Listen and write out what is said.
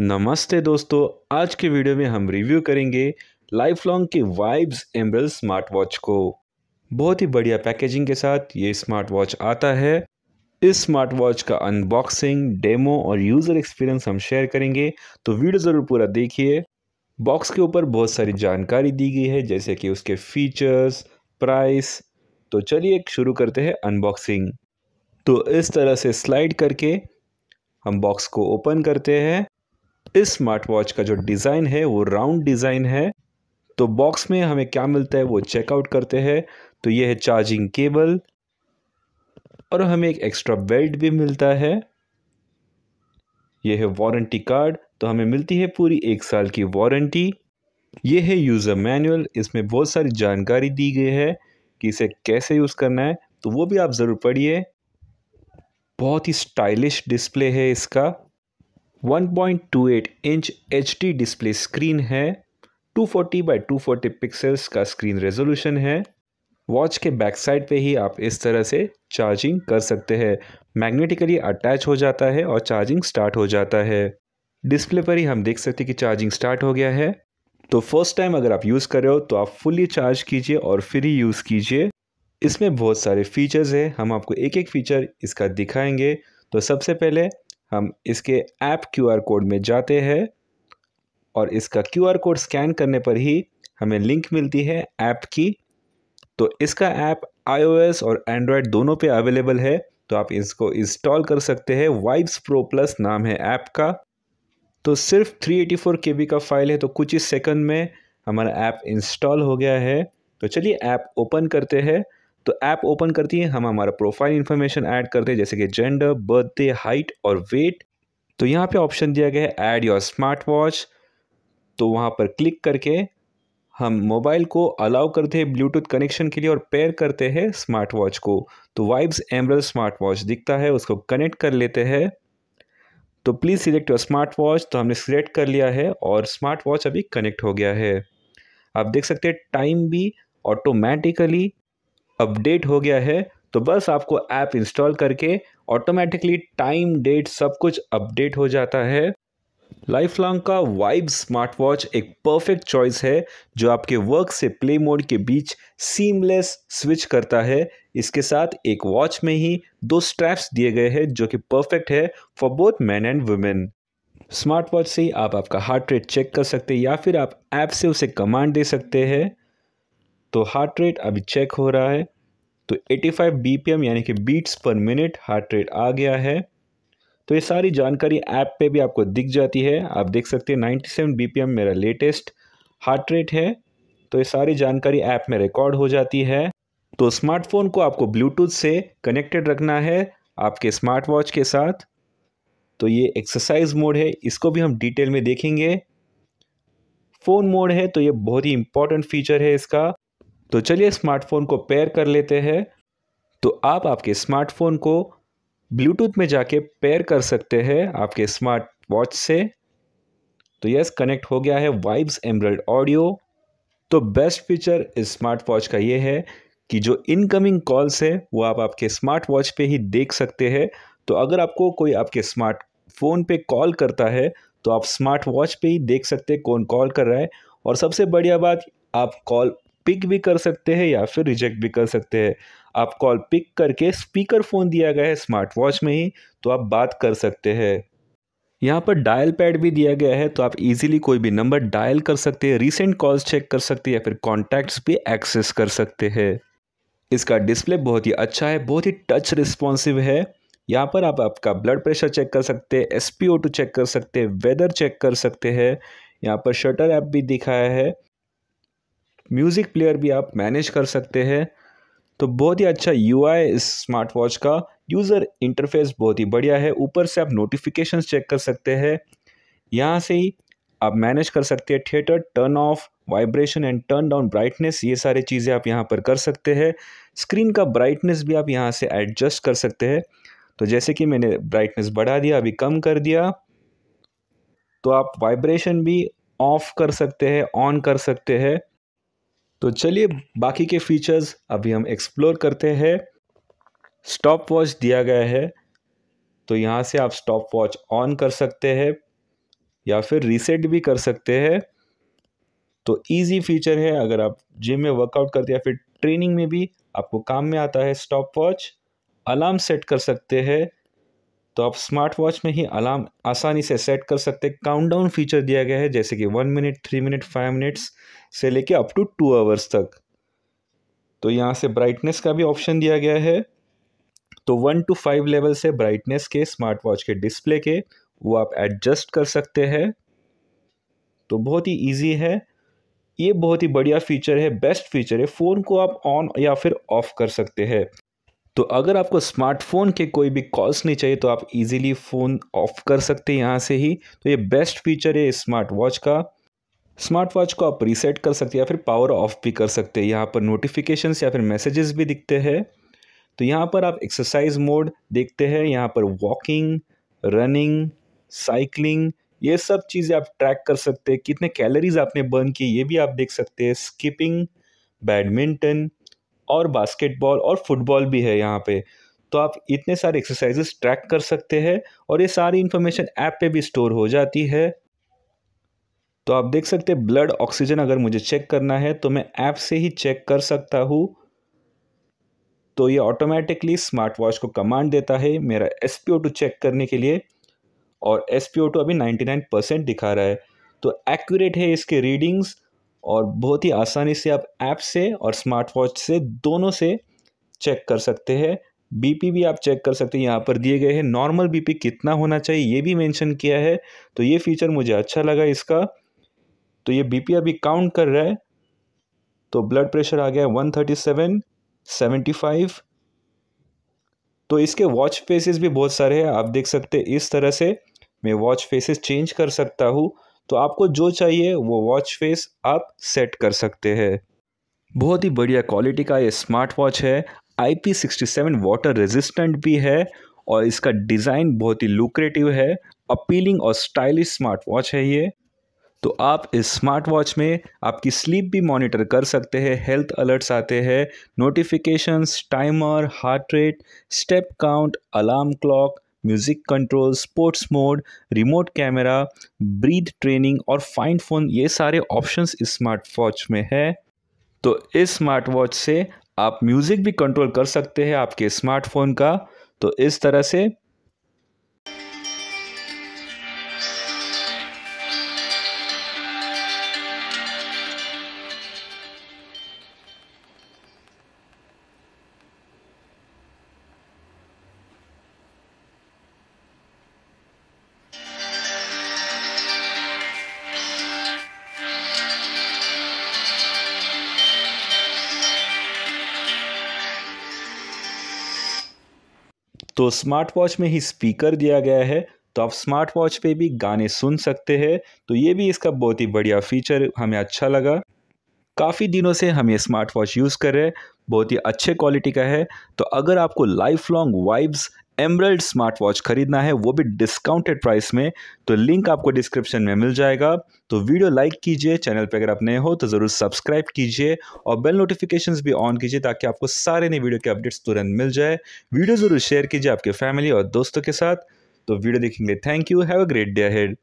नमस्ते दोस्तों, आज के वीडियो में हम रिव्यू करेंगे लाइफ लॉन्ग के वाइब्स एम्ब्रल स्मार्ट वॉच को। बहुत ही बढ़िया पैकेजिंग के साथ ये स्मार्ट वॉच आता है। इस स्मार्ट वॉच का अनबॉक्सिंग, डेमो और यूज़र एक्सपीरियंस हम शेयर करेंगे तो वीडियो ज़रूर पूरा देखिए। बॉक्स के ऊपर बहुत सारी जानकारी दी गई है, जैसे कि उसके फीचर्स, प्राइस। तो चलिए शुरू करते हैं अनबॉक्सिंग। तो इस तरह से स्लाइड करके हम बॉक्स को ओपन करते हैं। इस स्मार्ट वॉच का जो डिज़ाइन है, वो राउंड डिज़ाइन है। तो बॉक्स में हमें क्या मिलता है, वो चेकआउट करते हैं। तो ये है चार्जिंग केबल और हमें एक एक्स्ट्रा बेल्ट भी मिलता है। ये है वारंटी कार्ड तो हमें मिलती है पूरी एक साल की वारंटी ये है यूज़र मैनुअल इसमें बहुत सारी जानकारी दी गई है कि इसे कैसे यूज़ करना है। तो वो भी आप ज़रूर पढ़िए। बहुत ही स्टाइलिश डिस्प्ले है इसका। 1.28 इंच एचडी डिस्प्ले स्क्रीन है 240 बाई 240 पिक्सल्स का स्क्रीन रेजोल्यूशन है। वॉच के बैक साइड पे ही आप इस तरह से चार्जिंग कर सकते हैं। मैग्नेटिकली अटैच हो जाता है और चार्जिंग स्टार्ट हो जाता है। डिस्प्ले पर ही हम देख सकते हैं कि चार्जिंग स्टार्ट हो गया है। तो फ़र्स्ट टाइम अगर आप यूज़ कर रहे हो तो आप फुली चार्ज कीजिए और फिर ही यूज़ कीजिए। इसमें बहुत सारे फीचर्स हैं, हम आपको एक एक फीचर इसका दिखाएँगे। तो सबसे पहले हम इसके ऐप क्यूआर कोड में जाते हैं और इसका क्यूआर कोड स्कैन करने पर ही हमें लिंक मिलती है ऐप की। तो इसका ऐप आईओएस और एंड्रॉयड दोनों पे अवेलेबल है। तो आप इसको इंस्टॉल कर सकते हैं। वाइब्स प्रो प्लस नाम है ऐप का। तो सिर्फ़ 384 केबी का फ़ाइल है। तो कुछ ही सेकंड में हमारा ऐप इंस्टॉल हो गया है। तो चलिए ऐप ओपन करते हैं। तो ऐप ओपन करती है, हम हमारा प्रोफ़ाइल इन्फॉर्मेशन ऐड करते हैं, जैसे कि जेंडर बर्थडे हाइट और वेट तो यहाँ पे ऑप्शन दिया गया है ऐड योर स्मार्ट वॉच तो वहाँ पर क्लिक करके हम मोबाइल को अलाउ करते हैं ब्लूटूथ कनेक्शन के लिए और पेयर करते हैं स्मार्ट वॉच को। तो वाइब्स एमरल स्मार्ट वॉच दिखता है, उसको कनेक्ट कर लेते हैं। तो please select your smart watch तो हमने सिलेक्ट कर लिया है और स्मार्ट वॉच अभी कनेक्ट हो गया है। आप देख सकते हैं टाइम भी ऑटोमेटिकली अपडेट हो गया है तो बस आपको ऐप इंस्टॉल करके ऑटोमेटिकली टाइम डेट सब कुछ अपडेट हो जाता है। लाइफ लॉन्ग का वाइब स्मार्ट वॉच एक परफेक्ट चॉइस है, जो आपके वर्क से प्ले मोड के बीच सीमलेस स्विच करता है। इसके साथ एक वॉच में ही दो स्ट्रैप्स दिए गए हैं, जो कि परफेक्ट है for both man and women smart watch से आप आपका हार्ट रेट चेक कर सकते हैं या फिर आप ऐप से उसे कमांड दे सकते हैं। तो हार्ट रेट अभी चेक हो रहा है। तो 85 बीपीएम यानी कि बीट्स पर मिनट हार्ट रेट आ गया है। तो ये सारी जानकारी ऐप पे भी आपको दिख जाती है। आप देख सकते हैं 97 बीपीएम मेरा लेटेस्ट हार्ट रेट है। तो ये सारी जानकारी ऐप में रिकॉर्ड हो जाती है। तो स्मार्टफ़ोन को आपको ब्लूटूथ से कनेक्टेड रखना है आपके स्मार्ट वॉच के साथ। तो ये एक्सरसाइज मोड है। इसको भी हम डिटेल में देखेंगे। फ़ोन मोड है तो ये बहुत ही इंपॉर्टेंट फीचर है इसका। तो चलिए स्मार्टफ़ोन को पेयर कर लेते हैं। तो आप आपके स्मार्टफ़ोन को ब्लूटूथ में जाके पेयर कर सकते हैं आपके स्मार्ट वॉच से। तो यस कनेक्ट हो गया है वाइब्स एमरल्ड ऑडियो तो बेस्ट फीचर इस स्मार्ट वॉच का ये है कि जो इनकमिंग कॉल्स है, वो आप आपके स्मार्ट वॉच पे ही देख सकते हैं। तो अगर आपको कोई आपके स्मार्ट फ़ोन पे कॉल करता है तो आप स्मार्ट वॉच पे ही देख सकते हैं कौन कॉल कर रहा है। और सबसे बढ़िया बात, आप कॉल पिक भी कर सकते हैं या फिर रिजेक्ट भी कर सकते हैं। आप कॉल पिक करके स्पीकर फ़ोन दिया गया है स्मार्ट वॉच में ही तो आप बात कर सकते हैं। यहाँ पर डायल पैड भी दिया गया है तो आप इजीली कोई भी नंबर डायल कर सकते हैं, रीसेंट कॉल्स चेक कर सकते हैं या फिर कॉन्टैक्ट्स भी एक्सेस कर सकते हैं। इसका डिस्प्ले बहुत ही अच्छा है, बहुत ही टच रिस्पॉन्सिव है। यहाँ पर आप आपका ब्लड प्रेशर चेक कर सकते हैं S P O two check कर सकते हैं, वेदर चेक कर सकते हैं। यहाँ पर शटर ऐप भी दिखाया है। म्यूज़िक प्लेयर भी आप मैनेज कर सकते हैं। तो बहुत ही अच्छा यूआई इस स्मार्ट वॉच का यूज़र इंटरफेस बहुत ही बढ़िया है। ऊपर से आप नोटिफिकेशंस चेक कर सकते हैं। यहाँ से ही आप मैनेज कर सकते हैं। Theatre turn off vibration and turn down brightness ये सारी चीज़ें आप यहाँ पर कर सकते हैं। स्क्रीन का ब्राइटनेस भी आप यहाँ से एडजस्ट कर सकते हैं। तो जैसे कि मैंने ब्राइटनेस बढ़ा दिया, अभी कम कर दिया। तो आप वाइब्रेशन भी ऑफ़ कर सकते हैं ऑन कर सकते हैं। तो चलिए बाकी के फीचर्स अभी हम एक्सप्लोर करते हैं। स्टॉप वॉच दिया गया है तो यहाँ से आप स्टॉप वॉच ऑन कर सकते हैं, या फिर रीसेट भी कर सकते हैं। तो इजी फीचर है, अगर आप जिम में वर्कआउट करते हैं या फिर ट्रेनिंग में भी, आपको काम में आता है स्टॉप वॉच अलार्म सेट कर सकते हैं। तो आप स्मार्ट वॉच में ही अलार्म आसानी से सेट कर सकते हैं। काउंटडाउन फीचर दिया गया है, जैसे कि one minute three minute five minutes से लेके अप टू टू आवर्स तक। तो यहाँ से ब्राइटनेस का भी ऑप्शन दिया गया है। तो वन टू फाइव लेवल से ब्राइटनेस के स्मार्ट वॉच के डिस्प्ले के, वो आप एडजस्ट कर सकते हैं। तो बहुत ही ईजी है। ये बहुत ही बढ़िया फीचर है बेस्ट फीचर है। फ़ोन को आप ऑन या फिर ऑफ़ कर सकते हैं। तो अगर आपको स्मार्टफ़ोन के कोई भी कॉल्स नहीं चाहिए तो आप इजीली फ़ोन ऑफ़ कर सकते हैं यहाँ से ही। तो ये बेस्ट फीचर है स्मार्ट वॉच का। स्मार्ट वॉच को आप रीसेट कर सकते हैं या फिर पावर ऑफ़ भी कर सकते हैं। यहाँ पर नोटिफिकेशंस या फिर मैसेजेस भी दिखते हैं। तो यहाँ पर आप एक्सरसाइज मोड देखते हैं। यहाँ पर वॉकिंग रनिंग साइकिलिंग ये सब चीज़ें आप ट्रैक कर सकते हैं। कितने कैलोरीज आपने बर्न किए, ये भी आप देख सकते हैं। स्किपिंग बैडमिंटन और बास्केटबॉल और फुटबॉल भी है यहाँ पे। तो आप इतने सारे एक्सरसाइजेस ट्रैक कर सकते हैं और ये सारी इन्फॉर्मेशन ऐप पे भी स्टोर हो जाती है। तो आप देख सकते हैं ब्लड ऑक्सीजन अगर मुझे चेक करना है तो मैं ऐप से ही चेक कर सकता हूँ। तो ये ऑटोमेटिकली स्मार्ट वॉच को कमांड देता है मेरा एस चेक करने के लिए और एस अभी 99 परसेंट दिखा रहा है। तो एक्यूरेट है इसके रीडिंग्स और बहुत ही आसानी से आप ऐप से और स्मार्ट वॉच से दोनों से चेक कर सकते हैं। बीपी भी आप चेक कर सकते हैं। यहाँ पर दिए गए हैं। नॉर्मल बीपी कितना होना चाहिए, ये भी मेंशन किया है। तो ये फीचर मुझे अच्छा लगा इसका। तो ये बीपी अभी काउंट कर रहा है। तो ब्लड प्रेशर आ गया है one thirty seven, seventy five. तो इसके वॉच फेसेस भी बहुत सारे हैं। आप देख सकते हैं इस तरह से मैं वॉच फेसेस चेंज कर सकता हूँ। तो आपको जो चाहिए वो वॉच फेस आप सेट कर सकते हैं। बहुत ही बढ़िया क्वालिटी का ये स्मार्ट वॉच है। I P sixty seven water resistant भी है और इसका डिज़ाइन बहुत ही लुक्रेटिव है। अपीलिंग और स्टाइलिश स्मार्ट वॉच है ये। तो आप इस स्मार्ट वॉच में आपकी स्लीप भी मॉनिटर कर सकते हैं। हेल्थ अलर्ट्स आते हैं। Notifications timer heart rate step count alarm clock music control, sports mode, remote camera breath training और फाइन फ़ोन, ये सारे ऑप्शंस इस स्मार्ट वॉच में है। तो इस स्मार्ट वॉच से आप म्यूज़िक भी कंट्रोल कर सकते हैं आपके स्मार्टफ़ोन का। तो इस तरह से तो स्मार्ट वॉच में ही स्पीकर दिया गया है। तो आप स्मार्ट वॉच पे भी गाने सुन सकते हैं। तो ये भी इसका बहुत ही बढ़िया फीचर हमें अच्छा लगा। काफ़ी दिनों से हम ये स्मार्ट वॉच यूज़ कर रहे हैं। बहुत ही अच्छे क्वालिटी का है। तो अगर आपको lifelong vibes emerald smart watch खरीदना है, वो भी डिस्काउंटेड प्राइस में तो लिंक आपको डिस्क्रिप्शन में मिल जाएगा। तो वीडियो लाइक कीजिए चैनल पर अगर आप नए हो तो ज़रूर सब्सक्राइब कीजिए और बेल नोटिफिकेशन भी ऑन कीजिए ताकि आपको सारे नए वीडियो के अपडेट्स तुरंत मिल जाए। वीडियो ज़रूर शेयर कीजिए आपके फैमिली और दोस्तों के साथ। तो वीडियो देखेंगे। Thank you have a great day head